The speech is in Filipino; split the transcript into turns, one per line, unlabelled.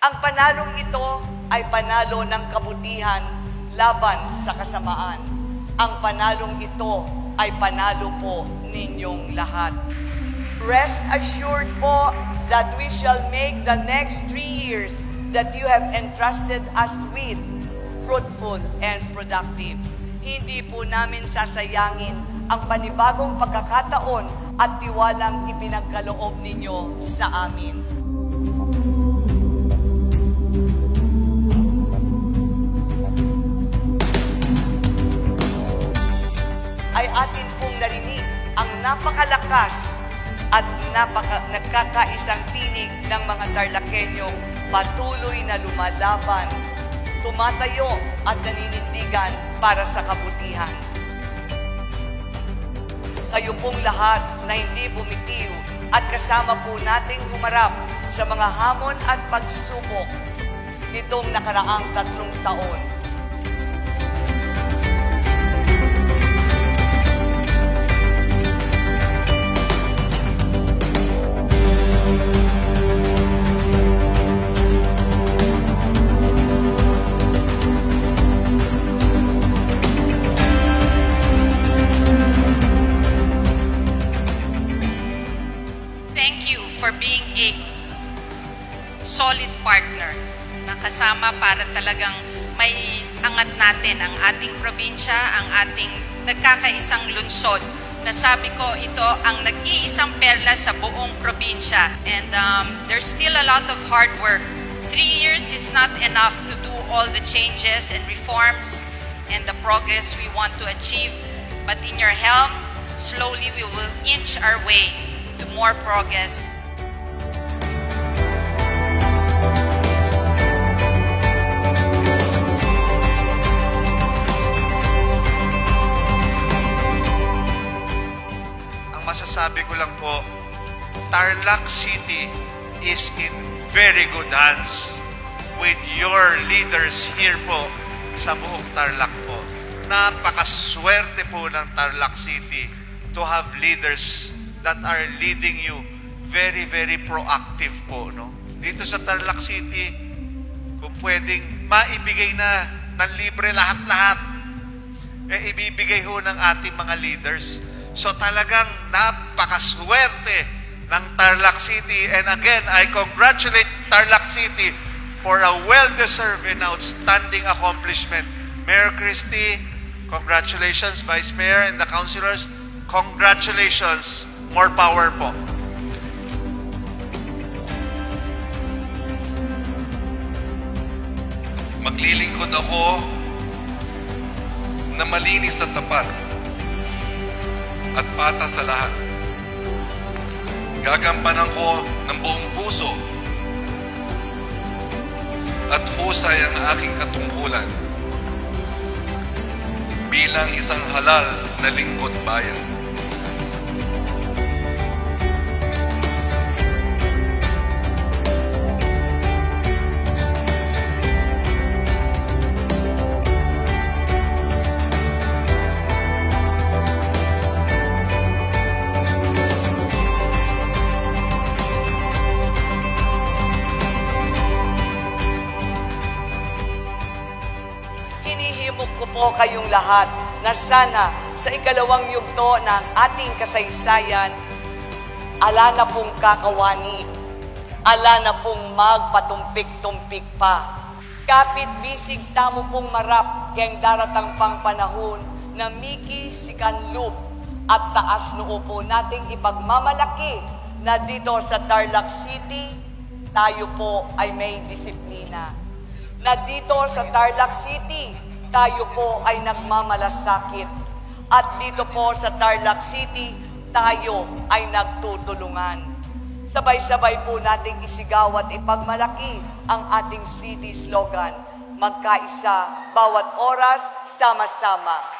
Ang panalong ito ay panalo ng kabutihan laban sa kasamaan. Ang panalong ito ay panalo po ninyong lahat. Rest assured po that we shall make the next three years that you have entrusted us with fruitful and productive. Hindi po namin sasayangin ang panibagong pagkakataon at tiwalang ipinagkaloob ninyo sa amin. Napakalakas at napaka, nagkakaisang tinig ng mga Tarlakenyong patuloy na lumalaban, tumatayo at naninindigan para sa kabutihan. Kayo pong lahat na hindi bumitiw at kasama po nating humarap sa mga hamon at pagsubok nitong nakaraang tatlong taon
partner na kasama para talagang may angat natin ang ating probinsya, ang ating nagkakaisang lungsod na sabi ko ito ang nag-iisang perla sa buong probinsya. And um, there's still a lot of hard work. Three years is not enough to do all the changes and reforms and the progress we want to achieve. But in your helm, slowly we will inch our way to more progress
masasabi ko lang po, Tarlac City is in very good hands with your leaders here po sa buong Tarlac po. Napakaswerte po ng Tarlac City to have leaders that are leading you very, very proactive po. No? Dito sa Tarlac City, kung pwedeng maibigay na ng libre lahat-lahat, eh ibibigay ho ng ating mga leaders. So talagang napakaswerte ng Tarlac City. And again, I congratulate Tarlac City for a well-deserved and outstanding accomplishment. Mayor Christie, congratulations. Vice Mayor and the councilors, congratulations. More power po.
Maglilingkod ako na malinis at tapat at pata sa lahat. Gagampanan ko ng buong puso at husay ang aking katungkulan bilang isang halal na lingkod bayan.
Po kayong lahat na sana sa ikalawang yugto ng ating kasaysayan, ala na pong kakawani, ala na pong magpatumpik-tumpik pa. Kapit bisig tamo pong marap kayang daratang pang panahon na miki si kanlup at taas noo po nating ipagmamalaki na dito sa Tarlac City, tayo po ay may disiplina na dito sa Tarlac City, tayo po ay nagmamalasakit. At dito po sa Tarlac City, tayo ay nagtutulungan. Sabay-sabay po nating isigaw at ipagmalaki ang ating city slogan, magkaisa, bawat oras, sama-sama.